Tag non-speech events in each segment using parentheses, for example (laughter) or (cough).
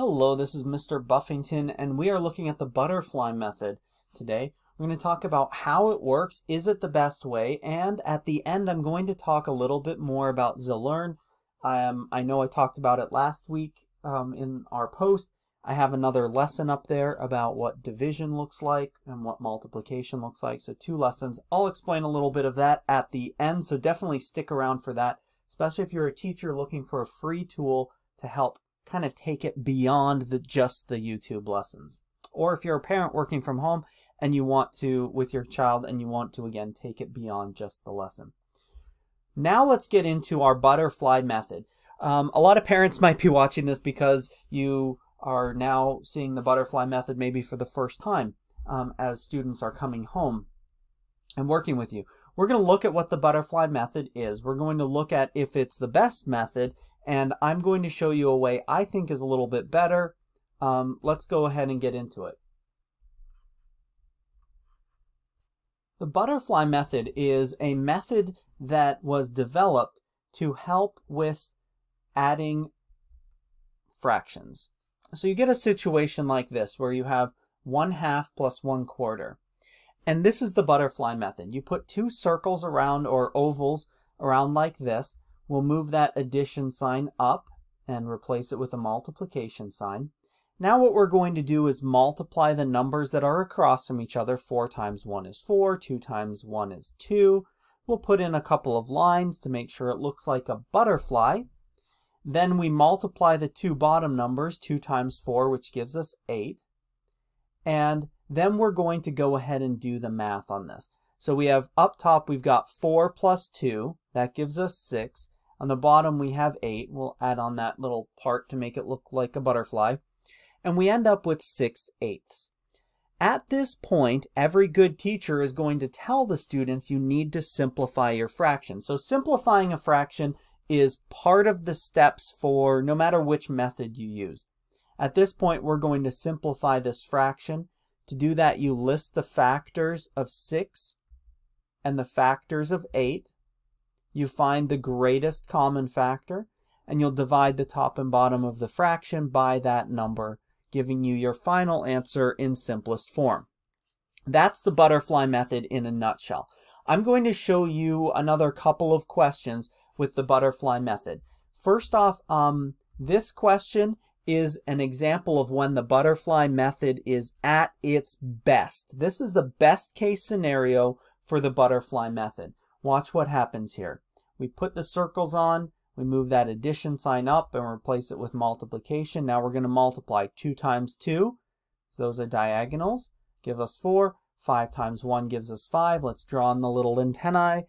Hello, this is Mr. Buffington, and we are looking at the butterfly method today. We're going to talk about how it works, is it the best way, and at the end I'm going to talk a little bit more about ZilLearn. Um, I know I talked about it last week um, in our post. I have another lesson up there about what division looks like and what multiplication looks like. So two lessons. I'll explain a little bit of that at the end, so definitely stick around for that, especially if you're a teacher looking for a free tool to help kind of take it beyond the just the YouTube lessons. Or if you're a parent working from home and you want to, with your child, and you want to again take it beyond just the lesson. Now let's get into our butterfly method. Um, a lot of parents (laughs) might be watching this because you are now seeing the butterfly method maybe for the first time um, as students are coming home and working with you. We're going to look at what the butterfly method is. We're going to look at if it's the best method and I'm going to show you a way I think is a little bit better. Um, let's go ahead and get into it. The butterfly method is a method that was developed to help with adding fractions. So you get a situation like this where you have 1 half plus 1 quarter. And this is the butterfly method. You put two circles around or ovals around like this, We'll move that addition sign up and replace it with a multiplication sign. Now what we're going to do is multiply the numbers that are across from each other. 4 times 1 is 4, 2 times 1 is 2. We'll put in a couple of lines to make sure it looks like a butterfly. Then we multiply the two bottom numbers, 2 times 4, which gives us 8. And then we're going to go ahead and do the math on this. So we have up top, we've got 4 plus 2. That gives us 6. On the bottom we have 8. We'll add on that little part to make it look like a butterfly. And we end up with 6 eighths. At this point, every good teacher is going to tell the students you need to simplify your fraction. So simplifying a fraction is part of the steps for no matter which method you use. At this point, we're going to simplify this fraction. To do that, you list the factors of 6 and the factors of 8 you find the greatest common factor, and you'll divide the top and bottom of the fraction by that number, giving you your final answer in simplest form. That's the butterfly method in a nutshell. I'm going to show you another couple of questions with the butterfly method. First off, um, this question is an example of when the butterfly method is at its best. This is the best case scenario for the butterfly method. Watch what happens here. We put the circles on, we move that addition sign up and replace it with multiplication. Now we're going to multiply 2 times 2, so those are diagonals, give us 4. 5 times 1 gives us 5. Let's draw on the little antennae.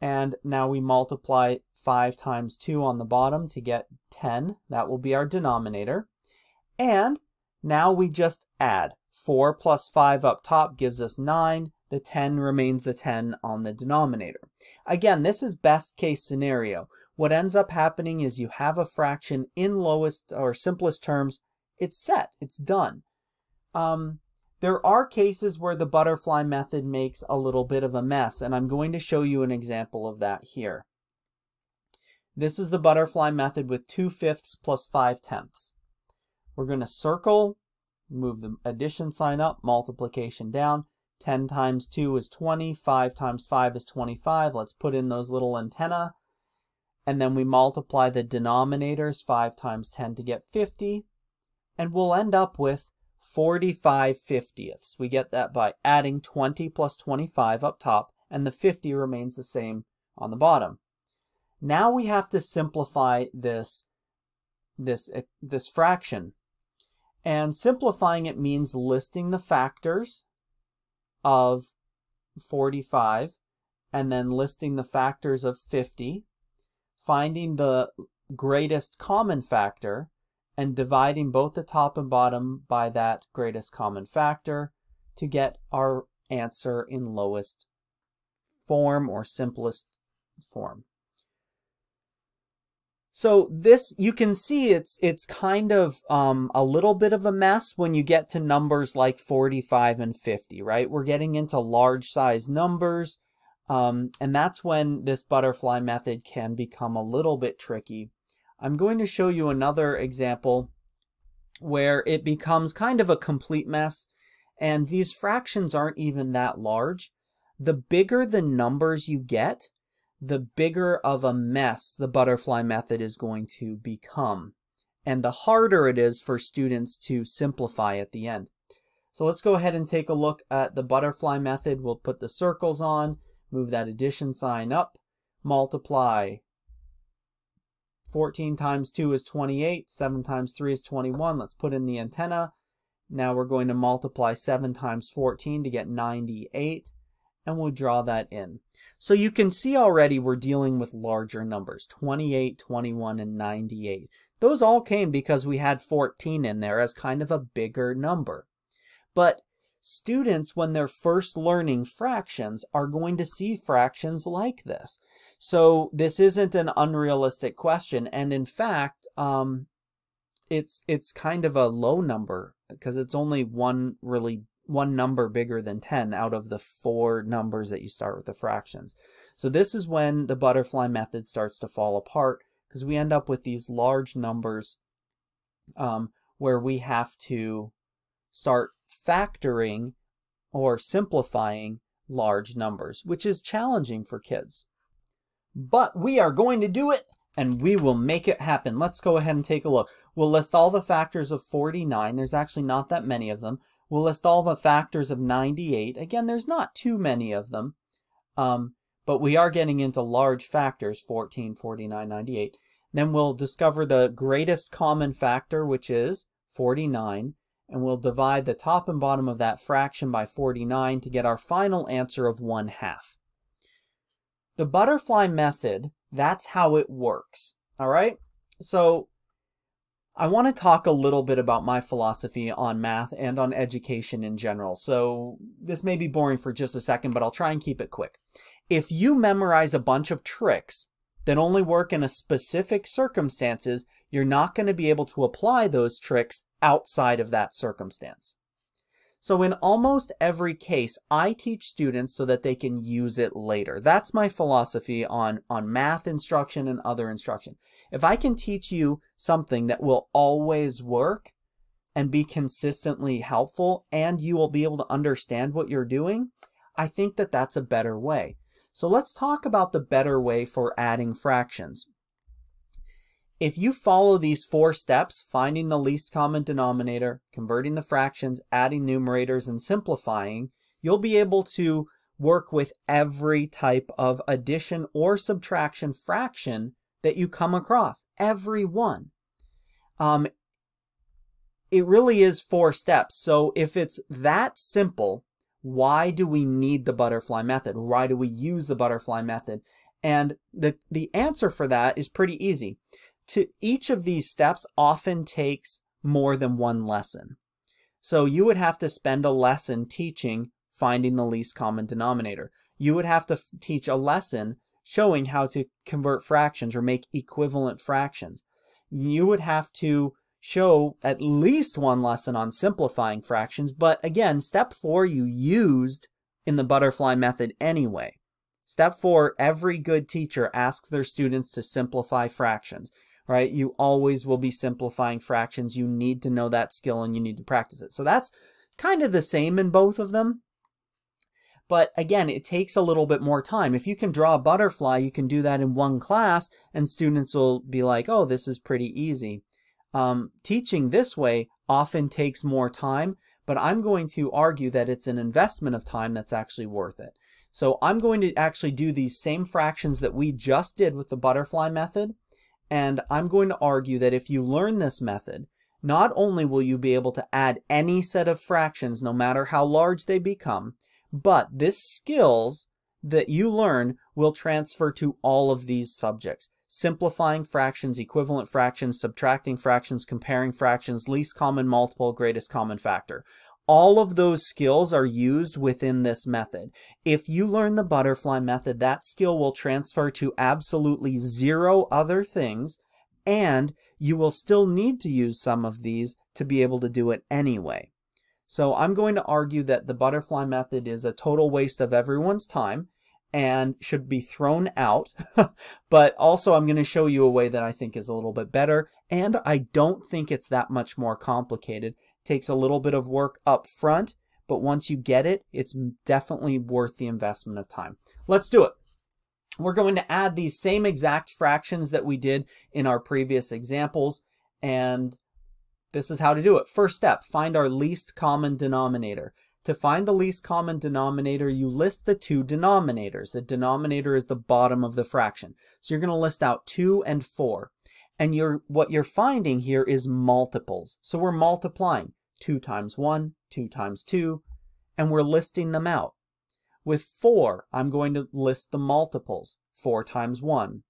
And now we multiply 5 times 2 on the bottom to get 10. That will be our denominator. And now we just add. 4 plus 5 up top gives us 9 the 10 remains the 10 on the denominator. Again, this is best case scenario. What ends up happening is you have a fraction in lowest or simplest terms, it's set, it's done. Um, there are cases where the butterfly method makes a little bit of a mess, and I'm going to show you an example of that here. This is the butterfly method with 2 fifths plus 5 tenths. We're going to circle, move the addition sign up, multiplication down, 10 times 2 is 20, 5 times 5 is 25. Let's put in those little antenna. And then we multiply the denominators, 5 times 10 to get 50. And we'll end up with 45 fiftieths. We get that by adding 20 plus 25 up top, and the 50 remains the same on the bottom. Now we have to simplify this, this, uh, this fraction. And simplifying it means listing the factors of 45 and then listing the factors of 50, finding the greatest common factor, and dividing both the top and bottom by that greatest common factor to get our answer in lowest form or simplest form. So this, you can see it's, it's kind of um, a little bit of a mess when you get to numbers like 45 and 50, right? We're getting into large size numbers. Um, and that's when this butterfly method can become a little bit tricky. I'm going to show you another example where it becomes kind of a complete mess and these fractions aren't even that large. The bigger the numbers you get, the bigger of a mess the butterfly method is going to become. And the harder it is for students to simplify at the end. So let's go ahead and take a look at the butterfly method. We'll put the circles on, move that addition sign up, multiply. 14 times 2 is 28, 7 times 3 is 21. Let's put in the antenna. Now we're going to multiply 7 times 14 to get 98, and we'll draw that in. So you can see already we're dealing with larger numbers, 28, 21, and 98. Those all came because we had 14 in there as kind of a bigger number. But students, when they're first learning fractions, are going to see fractions like this. So this isn't an unrealistic question. And in fact, um, it's it's kind of a low number because it's only one really one number bigger than 10 out of the four numbers that you start with the fractions. So this is when the butterfly method starts to fall apart because we end up with these large numbers um, where we have to start factoring or simplifying large numbers, which is challenging for kids. But we are going to do it and we will make it happen. Let's go ahead and take a look. We'll list all the factors of 49. There's actually not that many of them. We'll list all the factors of 98. Again, there's not too many of them. Um, but we are getting into large factors, 14, 49, 98. Then we'll discover the greatest common factor, which is 49, and we'll divide the top and bottom of that fraction by 49 to get our final answer of 1 half. The butterfly method, that's how it works, all right? So I want to talk a little bit about my philosophy on math and on education in general. So this may be boring for just a second, but I'll try and keep it quick. If you memorize a bunch of tricks that only work in a specific circumstances, you're not going to be able to apply those tricks outside of that circumstance. So in almost every case, I teach students so that they can use it later. That's my philosophy on, on math instruction and other instruction. If I can teach you something that will always work and be consistently helpful and you will be able to understand what you're doing, I think that that's a better way. So let's talk about the better way for adding fractions. If you follow these four steps, finding the least common denominator, converting the fractions, adding numerators, and simplifying, you'll be able to work with every type of addition or subtraction fraction that you come across. Every one. Um, it really is four steps. So if it's that simple, why do we need the butterfly method? Why do we use the butterfly method? And the, the answer for that is pretty easy. To each of these steps often takes more than one lesson. So you would have to spend a lesson teaching finding the least common denominator. You would have to teach a lesson showing how to convert fractions or make equivalent fractions. You would have to show at least one lesson on simplifying fractions, but again, step four you used in the butterfly method anyway. Step four, every good teacher asks their students to simplify fractions, right? You always will be simplifying fractions. You need to know that skill and you need to practice it. So that's kind of the same in both of them. But again, it takes a little bit more time. If you can draw a butterfly, you can do that in one class and students will be like, oh, this is pretty easy. Um, teaching this way often takes more time, but I'm going to argue that it's an investment of time that's actually worth it. So I'm going to actually do these same fractions that we just did with the butterfly method, and I'm going to argue that if you learn this method, not only will you be able to add any set of fractions no matter how large they become, but this skills that you learn will transfer to all of these subjects. Simplifying fractions, equivalent fractions, subtracting fractions, comparing fractions, least common multiple, greatest common factor. All of those skills are used within this method. If you learn the butterfly method, that skill will transfer to absolutely zero other things, and you will still need to use some of these to be able to do it anyway. So I'm going to argue that the butterfly method is a total waste of everyone's time and should be thrown out. (laughs) but also I'm going to show you a way that I think is a little bit better And I don't think it's that much more complicated. It takes a little bit of work up front, but once you get it, it's definitely worth the investment of time. Let's do it. We're going to add these same exact fractions that we did in our previous examples, and this is how to do it. First step, find our least common denominator. To find the least common denominator, you list the two denominators. The denominator is the bottom of the fraction. So you're going to list out 2 and 4. And you're, what you're finding here is multiples. So we're multiplying 2 times 1, 2 times 2, and we're listing them out. With 4, I'm going to list the multiples, 4 times 1.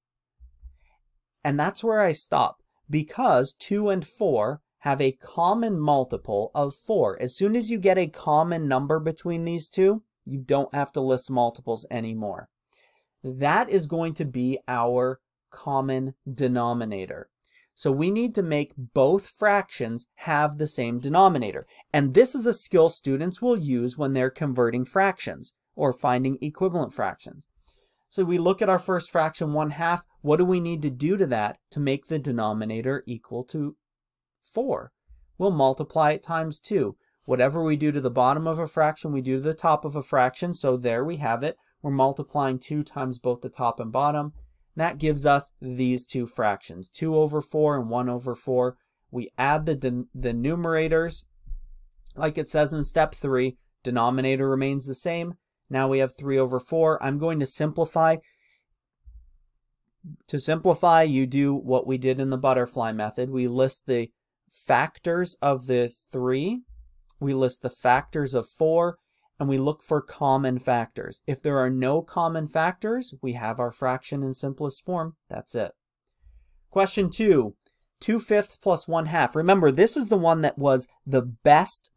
And that's where I stop, because 2 and 4 have a common multiple of 4. As soon as you get a common number between these two, you don't have to list multiples anymore. That is going to be our common denominator. So we need to make both fractions have the same denominator. And this is a skill students will use when they're converting fractions or finding equivalent fractions. So we look at our first fraction, 1 half. What do we need to do to that to make the denominator equal to 4? We'll multiply it times 2. Whatever we do to the bottom of a fraction, we do to the top of a fraction. So there we have it. We're multiplying 2 times both the top and bottom. That gives us these two fractions, 2 over 4 and 1 over 4. We add the, the numerators, like it says in step 3. Denominator remains the same. Now we have 3 over 4. I'm going to simplify. To simplify, you do what we did in the butterfly method. We list the factors of the 3. We list the factors of 4 and we look for common factors. If there are no common factors, we have our fraction in simplest form. That's it. Question two, 2 fifths plus 1 half. Remember, this is the one that was the best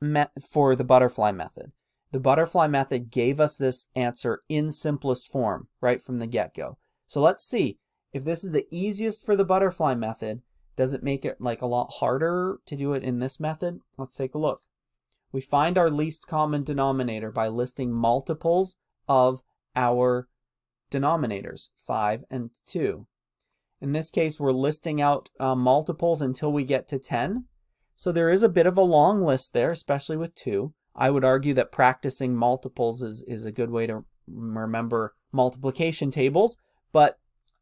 for the butterfly method. The butterfly method gave us this answer in simplest form right from the get-go. So let's see, if this is the easiest for the butterfly method, does it make it like a lot harder to do it in this method? Let's take a look. We find our least common denominator by listing multiples of our denominators, 5 and 2. In this case, we're listing out uh, multiples until we get to 10. So there is a bit of a long list there, especially with 2. I would argue that practicing multiples is, is a good way to remember multiplication tables, but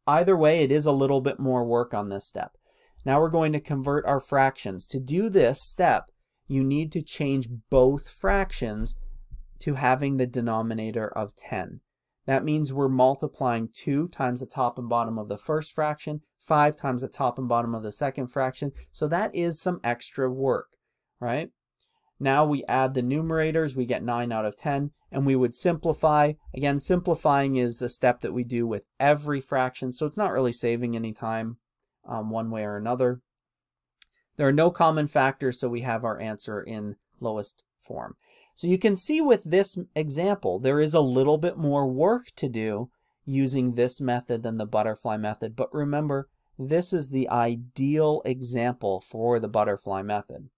either way, it is a little bit more work on this step. Now we're going to convert our fractions. To do this step, you need to change both fractions to having the denominator of 10. That means we're multiplying 2 times the top and bottom of the first fraction, 5 times the top and bottom of the second fraction. So that is some extra work, right? Now we add the numerators, we get 9 out of 10, and we would simplify. Again, simplifying is the step that we do with every fraction, so it's not really saving any time um, one way or another. There are no common factors, so we have our answer in lowest form. So you can see with this example, there is a little bit more work to do using this method than the butterfly method. But remember, this is the ideal example for the butterfly method.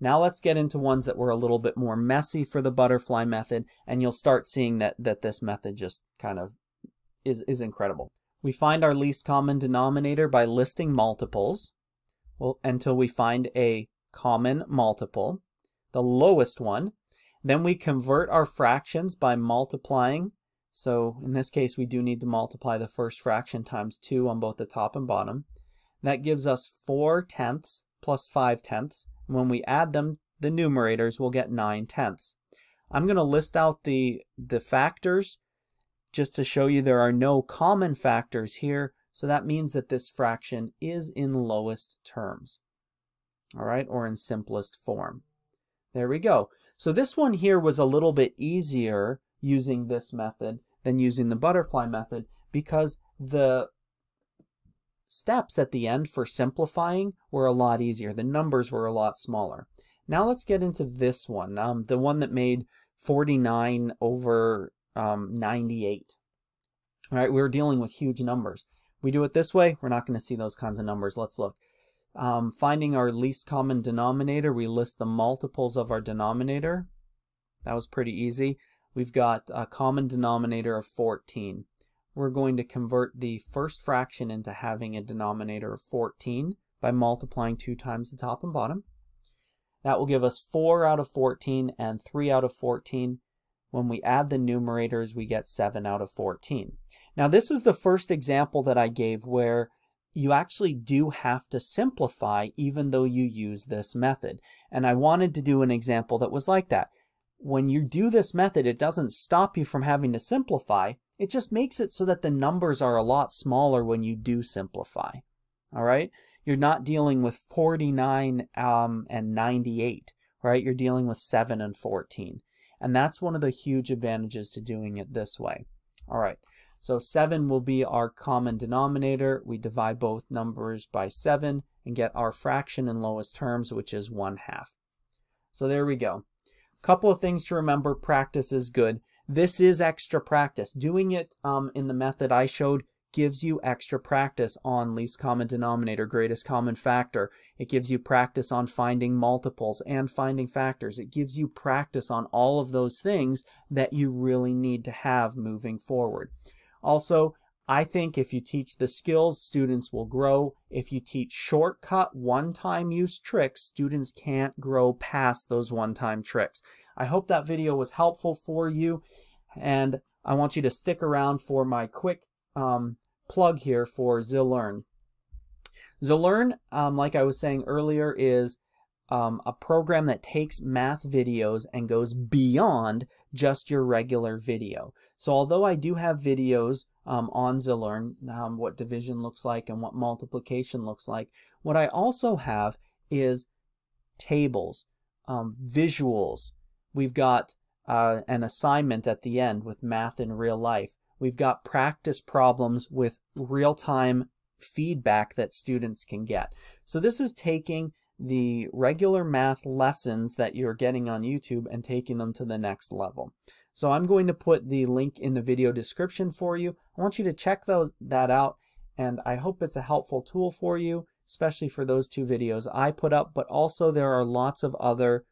Now let's get into ones that were a little bit more messy for the butterfly method, and you'll start seeing that, that this method just kind of is, is incredible. We find our least common denominator by listing multiples well, until we find a common multiple, the lowest one. Then we convert our fractions by multiplying. So in this case, we do need to multiply the first fraction times 2 on both the top and bottom. That gives us 4 tenths plus 5 tenths. And when we add them, the numerators, will get 9 tenths. I'm going to list out the, the factors just to show you there are no common factors here. So that means that this fraction is in lowest terms, all right, or in simplest form. There we go. So this one here was a little bit easier using this method than using the butterfly method because the steps at the end for simplifying were a lot easier. The numbers were a lot smaller. Now let's get into this one, um, the one that made 49 over um, 98. All right, we are dealing with huge numbers we do it this way, we're not going to see those kinds of numbers. Let's look. Um, finding our least common denominator, we list the multiples of our denominator. That was pretty easy. We've got a common denominator of 14. We're going to convert the first fraction into having a denominator of 14. by multiplying 2 times the top and bottom. That will give us 4 out of 14 and 3 out of 14. When we add the numerators, we get 7 out of 14. Now this is the first example that I gave where you actually do have to simplify even though you use this method. And I wanted to do an example that was like that. When you do this method, it doesn't stop you from having to simplify. It just makes it so that the numbers are a lot smaller when you do simplify. All right? You're not dealing with 49 um, and 98, right? You're dealing with 7 and 14. And that's one of the huge advantages to doing it this way. All right. So 7 will be our common denominator. We divide both numbers by 7 and get our fraction in lowest terms, which is 1 half. So there we go. A couple of things to remember. Practice is good. This is extra practice. Doing it um, in the method I showed gives you extra practice on least common denominator, greatest common factor. It gives you practice on finding multiples and finding factors. It gives you practice on all of those things that you really need to have moving forward. Also, I think if you teach the skills, students will grow. If you teach shortcut one-time use tricks, students can't grow past those one-time tricks. I hope that video was helpful for you, and I want you to stick around for my quick um, plug here for ZilLearn. ZilLearn, um, like I was saying earlier, is um, a program that takes math videos and goes beyond just your regular video. So although I do have videos um, on ZilLearn, um, what division looks like and what multiplication looks like, what I also have is tables, um, visuals. We've got uh, an assignment at the end with math in real life. We've got practice problems with real-time feedback that students can get. So this is taking the regular math lessons that you're getting on YouTube and taking them to the next level. So I'm going to put the link in the video description for you. I want you to check those, that out and I hope it's a helpful tool for you, especially for those two videos I put up, but also there are lots of other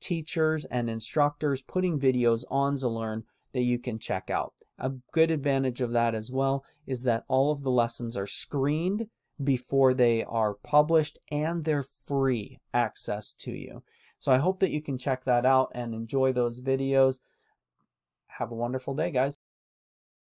teachers and instructors putting videos on ZilLearn that you can check out. A good advantage of that as well is that all of the lessons are screened before they are published and they're free access to you. So I hope that you can check that out and enjoy those videos. Have a wonderful day, guys.